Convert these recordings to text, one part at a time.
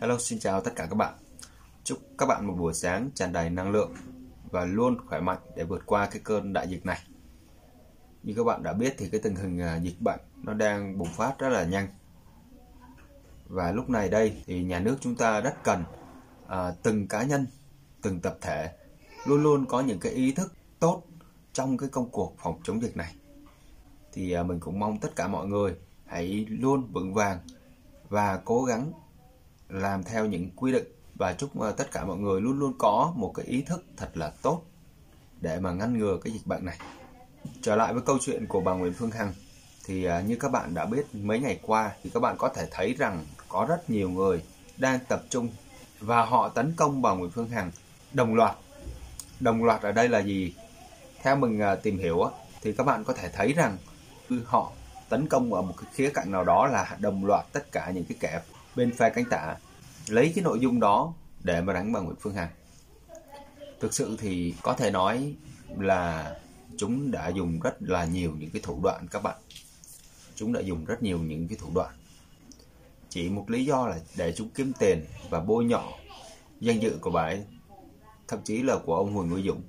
Hello, xin chào tất cả các bạn. Chúc các bạn một buổi sáng tràn đầy năng lượng và luôn khỏe mạnh để vượt qua cái cơn đại dịch này. Như các bạn đã biết thì cái tình hình à, dịch bệnh nó đang bùng phát rất là nhanh. Và lúc này đây thì nhà nước chúng ta rất cần à, từng cá nhân, từng tập thể luôn luôn có những cái ý thức tốt trong cái công cuộc phòng chống dịch này. Thì à, mình cũng mong tất cả mọi người hãy luôn vững vàng và cố gắng làm theo những quy định và chúc ờ, tất cả mọi người luôn luôn có một cái ý thức thật là tốt để mà ngăn ngừa cái dịch bệnh này. Trở lại với câu chuyện của bà Nguyễn Phương Hằng, thì ờ, như các bạn đã biết, mấy ngày qua thì các bạn có thể thấy rằng có rất nhiều người đang tập trung và họ tấn công bà Nguyễn Phương Hằng đồng loạt. Đồng loạt ở đây là gì? Theo mình ờ, tìm hiểu thì các bạn có thể thấy rằng ừ, họ tấn công ở một cái khía cạnh nào đó là đồng loạt tất cả những cái kẻ bên phe cánh tả lấy cái nội dung đó để mà đánh bà Nguyễn Phương Hằng. Thực sự thì có thể nói là chúng đã dùng rất là nhiều những cái thủ đoạn các bạn. Chúng đã dùng rất nhiều những cái thủ đoạn. Chỉ một lý do là để chúng kiếm tiền và bôi nhọ danh dự của bà ấy, thậm chí là của ông Huỳnh Uy Dũng.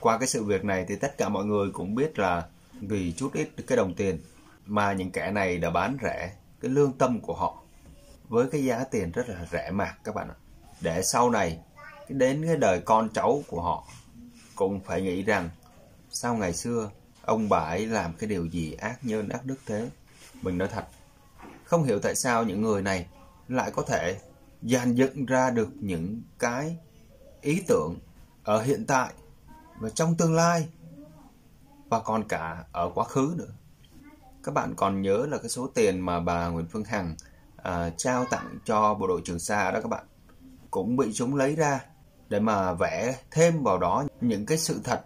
Qua cái sự việc này thì tất cả mọi người cũng biết là vì chút ít cái đồng tiền mà những kẻ này đã bán rẻ cái lương tâm của họ với cái giá tiền rất là rẻ mạt các bạn ạ. Để sau này đến cái đời con cháu của họ cũng phải nghĩ rằng sau ngày xưa ông bà ấy làm cái điều gì ác nhân ác đức thế. Mình nói thật, không hiểu tại sao những người này lại có thể dàn dựng ra được những cái ý tưởng ở hiện tại và trong tương lai và còn cả ở quá khứ nữa. Các bạn còn nhớ là cái số tiền mà bà Nguyễn Phương Hằng uh, trao tặng cho bộ đội Trường Sa đó các bạn. Cũng bị chúng lấy ra để mà vẽ thêm vào đó những cái sự thật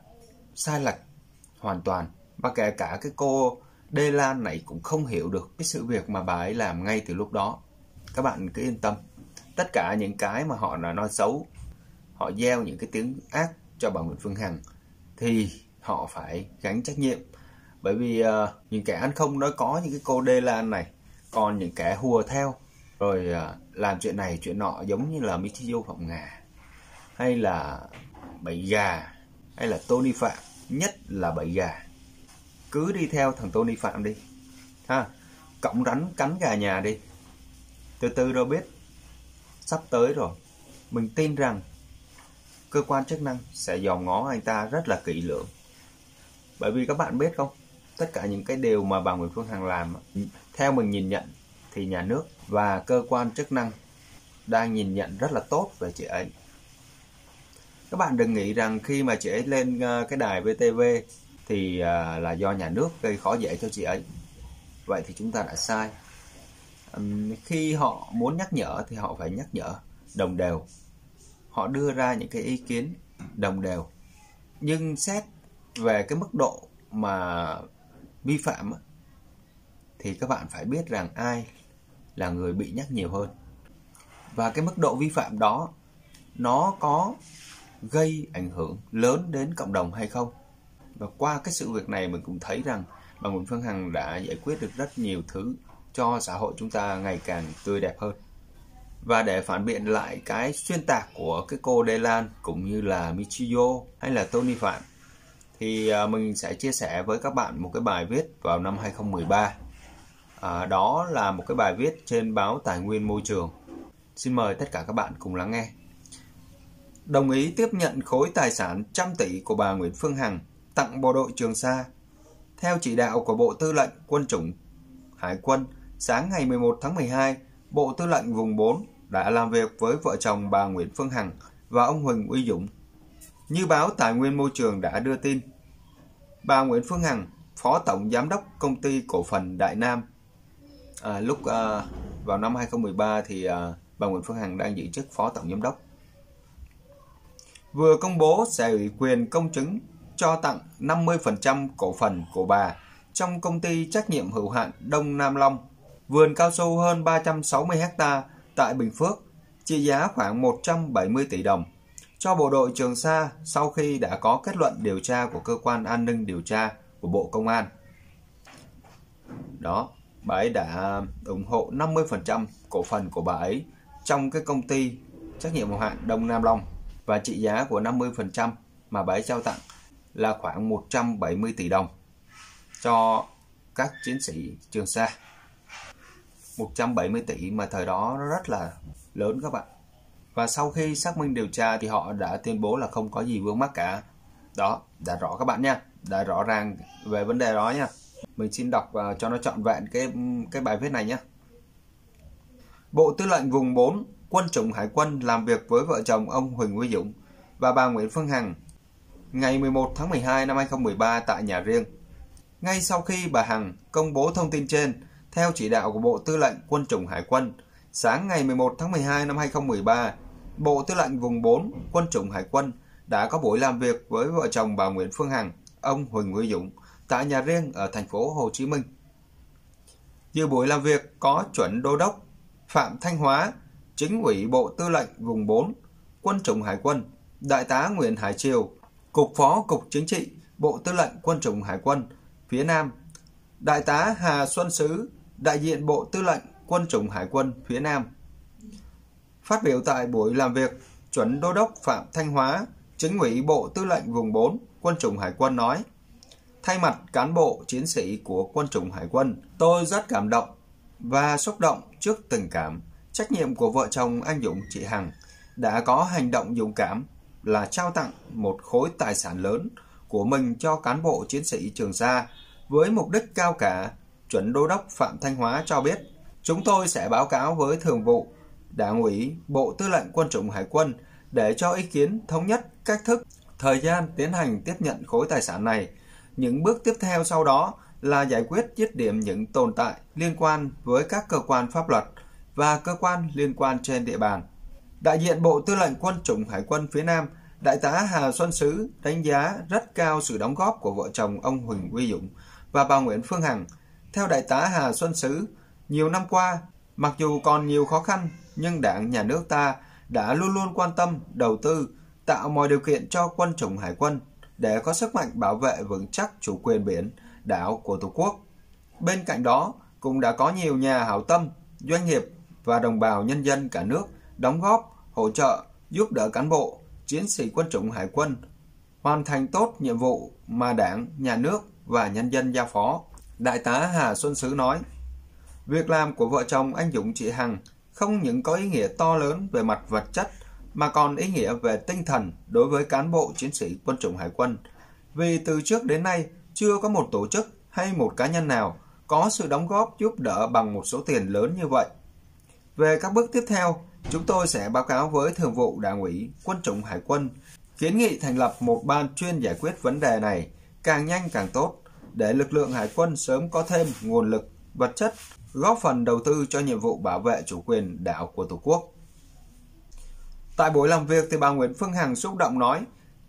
sai lệch hoàn toàn. Và kể cả cái cô Đê Lan này cũng không hiểu được cái sự việc mà bà ấy làm ngay từ lúc đó. Các bạn cứ yên tâm. Tất cả những cái mà họ là nói xấu họ gieo những cái tiếng ác cho bà Nguyễn Phương Hằng thì họ phải gánh trách nhiệm. Bởi vì uh, những kẻ ăn không nói có những cái cô Đê Lan này còn những kẻ hùa theo. Rồi à, làm chuyện này, chuyện nọ giống như là Michio Phạm Ngà, hay là Bảy Gà, hay là Tony Phạm, nhất là Bảy Gà. Cứ đi theo thằng Tony Phạm đi, ha. Cổng rắn cắn gà nhà đi. Từ từ rồi biết, sắp tới rồi, mình tin rằng cơ quan chức năng sẽ dò ngó anh ta rất là kỹ lưỡng. Bởi vì các bạn biết không tất cả những cái điều mà bà Nguyễn Phương Hằng làm, theo mình nhìn nhận thì nhà nước và cơ quan chức năng đang nhìn nhận rất là tốt về chị ấy. Các bạn đừng nghĩ rằng khi mà chị ấy lên ờ, cái đài VTV thì ờ, là do nhà nước gây khó dễ cho chị ấy. Vậy thì chúng ta đã sai. Khi họ muốn nhắc nhở thì họ phải nhắc nhở đồng đều. Họ đưa ra những cái ý kiến đồng đều. Nhưng xét về cái mức độ mà vi phạm thì các bạn phải biết rằng ai là người bị nhắc nhiều hơn. Và cái mức độ vi phạm đó, nó có gây ảnh hưởng lớn đến cộng đồng hay không? Và qua cái sự việc này mình cũng thấy rằng bà Nguyễn Phương Hằng đã giải quyết được rất nhiều thứ cho xã hội chúng ta ngày càng tươi đẹp hơn. Và để phản biện lại cái xuyên tạc của cái cô Đê Lan cũng như là Michio hay là Tony Phạm thì à, mình sẽ chia sẻ với các bạn một cái bài viết vào năm 2013 à, đó là một cái bài viết trên báo Tài nguyên Môi trường. Xin mời tất cả các bạn cùng lắng nghe. Đồng ý tiếp nhận khối tài sản trăm tỷ của bà Nguyễn Phương Hằng tặng bộ đội Trường Sa. Theo chỉ đạo của Bộ Tư lệnh Quân chủng Hải quân sáng ngày 11 tháng 12 Bộ Tư lệnh vùng 4 đã làm việc với vợ chồng bà Nguyễn Phương Hằng và ông Huỳnh Uy Dũng như báo Tài nguyên Môi trường đã đưa tin, bà Nguyễn Phương Hằng, Phó Tổng Giám đốc Công ty Cổ phần Đại Nam, à, lúc à, vào năm 2013 thì à, bà Nguyễn Phương Hằng đang giữ chức Phó Tổng Giám đốc. Vừa công bố sẽ ủy quyền công chứng cho tặng 50% cổ phần của bà trong công ty trách nhiệm hữu hạn Đông Nam Long, vườn cao su hơn 360 ha tại Bình Phước, trị giá khoảng 170 tỷ đồng cho bộ đội Trường Sa sau khi đã có kết luận điều tra của cơ quan an ninh điều tra của Bộ Công an. Đó, bà ấy đã ủng hộ 50% cổ phần của bà ấy trong cái công ty trách nhiệm hữu hạn Đông Nam Long và trị giá của 50% mà bà ấy trao tặng là khoảng 170 tỷ đồng cho các chiến sĩ Trường Sa. 170 tỷ mà thời đó nó rất là lớn các bạn. Và sau khi xác minh điều tra thì họ đã tuyên bố là không có gì vướng mắc cả. Đó, đã rõ các bạn nha, đã rõ ràng về vấn đề đó nha. Mình xin đọc uh, cho nó trọn vẹn cái cái bài viết này nhé. Bộ Tư lệnh vùng 4, Quân chủng Hải quân làm việc với vợ chồng ông Huỳnh Uy Dũng và bà Nguyễn Phương Hằng ngày 11 tháng 12 năm 2013 tại nhà riêng. Ngay sau khi bà Hằng công bố thông tin trên, theo chỉ đạo của Bộ Tư lệnh Quân chủng Hải quân, sáng ngày 11 tháng 12 năm 2013, Bộ Tư lệnh Vùng 4 Quân chủng Hải quân đã có buổi làm việc với vợ chồng bà Nguyễn Phương Hằng, ông Huỳnh Uy Dũng tại nhà riêng ở thành phố Hồ Chí Minh. Dự buổi làm việc có chuẩn đô đốc Phạm Thanh Hóa, chính ủy Bộ Tư lệnh Vùng 4 Quân chủng Hải quân, Đại tá Nguyễn Hải Triều, Cục Phó Cục Chính trị Bộ Tư lệnh Quân chủng Hải quân phía Nam, Đại tá Hà Xuân Sứ, đại diện Bộ Tư lệnh Quân chủng Hải quân phía Nam. Phát biểu tại buổi làm việc, chuẩn đô đốc Phạm Thanh Hóa, chính ủy Bộ Tư lệnh Vùng 4 Quân chủng Hải quân nói, Thay mặt cán bộ chiến sĩ của quân chủng Hải quân, tôi rất cảm động và xúc động trước tình cảm, trách nhiệm của vợ chồng anh Dũng chị Hằng đã có hành động dũng cảm là trao tặng một khối tài sản lớn của mình cho cán bộ chiến sĩ Trường Sa với mục đích cao cả. Chuẩn Đô đốc Phạm Thanh Hóa cho biết, chúng tôi sẽ báo cáo với Thường vụ, Đảng ủy, Bộ Tư lệnh Quân chủng Hải quân để cho ý kiến thống nhất cách thức, thời gian tiến hành tiếp nhận khối tài sản này. Những bước tiếp theo sau đó là giải quyết dứt điểm những tồn tại liên quan với các cơ quan pháp luật và cơ quan liên quan trên địa bàn. Đại diện Bộ Tư lệnh Quân chủng Hải quân phía Nam, Đại tá Hà Xuân Sứ đánh giá rất cao sự đóng góp của vợ chồng ông Huỳnh Uy Dũng và bà Nguyễn Phương Hằng. Theo Đại tá Hà Xuân Sứ, nhiều năm qua, mặc dù còn nhiều khó khăn, nhưng Đảng, Nhà nước ta đã luôn luôn quan tâm, đầu tư, tạo mọi điều kiện cho quân chủng Hải quân để có sức mạnh bảo vệ vững chắc chủ quyền biển, đảo của Tổ quốc. Bên cạnh đó, cũng đã có nhiều nhà hảo tâm, doanh nghiệp và đồng bào nhân dân cả nước đóng góp, hỗ trợ, giúp đỡ cán bộ, chiến sĩ quân chủng hải quân hoàn thành tốt nhiệm vụ mà Đảng, Nhà nước và nhân dân giao phó. Đại tá Hà Xuân Sứ nói, việc làm của vợ chồng anh Dũng chị Hằng không những có ý nghĩa to lớn về mặt vật chất mà còn ý nghĩa về tinh thần đối với cán bộ chiến sĩ quân chủng hải quân. Vì từ trước đến nay chưa có một tổ chức hay một cá nhân nào có sự đóng góp giúp đỡ bằng một số tiền lớn như vậy. Về các bước tiếp theo, chúng tôi sẽ báo cáo với Thường vụ Đảng ủy Quân chủng Hải quân kiến nghị thành lập một ban chuyên giải quyết vấn đề này càng nhanh càng tốt để lực lượng hải quân sớm có thêm nguồn lực, vật chất góp phần đầu tư cho nhiệm vụ bảo vệ chủ quyền đảo của Tổ quốc. Tại buổi làm việc thì bà Nguyễn Phương Hằng xúc động nói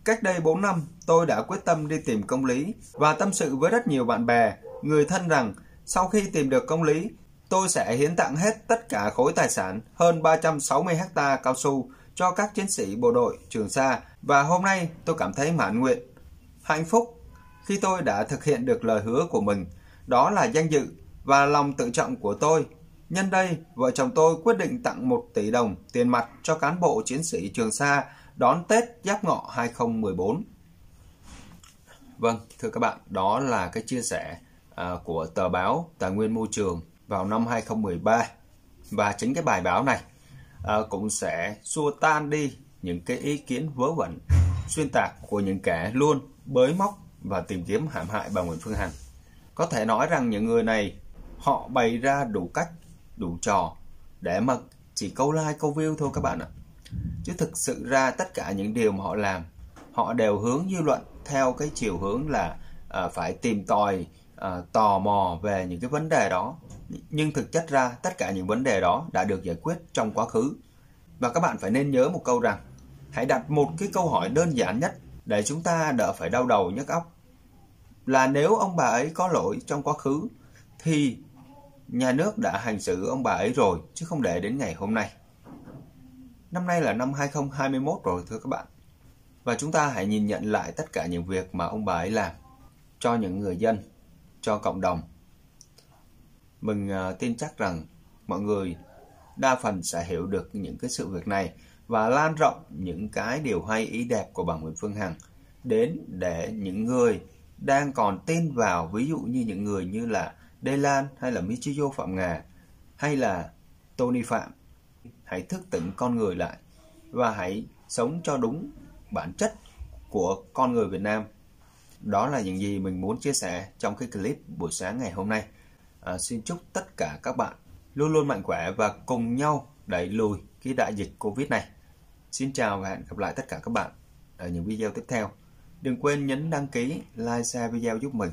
Cách đây 4 năm, tôi đã quyết tâm đi tìm công lý và tâm sự với rất nhiều bạn bè, người thân rằng sau khi tìm được công lý, tôi sẽ hiến tặng hết tất cả khối tài sản hơn 360 ha cao su cho các chiến sĩ bộ đội Trường Sa và hôm nay tôi cảm thấy mãn nguyện, hạnh phúc khi tôi đã thực hiện được lời hứa của mình, đó là danh dự và lòng tự trọng của tôi. Nhân đây, vợ chồng tôi quyết định tặng 1 tỷ đồng tiền mặt cho cán bộ chiến sĩ Trường Sa đón Tết Giáp Ngọ 2014. Vâng, thưa các bạn, đó là cái chia sẻ à, của tờ báo Tài nguyên Môi trường vào năm 2013 và chính cái bài báo này à, cũng sẽ xua tan đi những cái ý kiến vớ vẩn xuyên tạc của những kẻ luôn bới móc và tìm kiếm hãm hại bà Nguyễn Phương Hằng. Có thể nói rằng những người này họ bày ra đủ cách, đủ trò để mà chỉ câu like, câu view thôi các bạn ạ. Chứ thực sự ra tất cả những điều mà họ làm họ đều hướng dư luận theo cái chiều hướng là à, phải tìm tòi à, tò mò về những cái vấn đề đó. Nhưng thực chất ra tất cả những vấn đề đó đã được giải quyết trong quá khứ. Và các bạn phải nên nhớ một câu rằng hãy đặt một cái câu hỏi đơn giản nhất để chúng ta đỡ phải đau đầu nhức óc. Là nếu ông bà ấy có lỗi trong quá khứ thì nhà nước đã hành xử ông bà ấy rồi chứ không để đến ngày hôm nay Năm nay là năm 2021 rồi thưa các bạn. Và chúng ta hãy nhìn nhận lại tất cả những việc mà ông bà ấy làm cho những người dân, cho cộng đồng. Mình uh, tin chắc rằng mọi người đa phần sẽ hiểu được những cái sự việc này và lan rộng những cái điều hay ý đẹp của bà Nguyễn Phương Hằng đến để những người đang còn tin vào ví dụ như những người như là Đê Lan hay là Michio Phạm Ngà hay là Tony Phạm. Hãy thức tỉnh con người lại và hãy sống cho đúng bản chất của con người Việt Nam. Đó là những gì mình muốn chia sẻ trong cái clip buổi sáng ngày hôm nay. À, xin chúc tất cả các bạn luôn luôn mạnh khỏe và cùng nhau đẩy lùi cái đại dịch Covid này. Xin chào và hẹn gặp lại tất cả các bạn ở những video tiếp theo. Đừng quên nhấn đăng ký, like, share video giúp mình.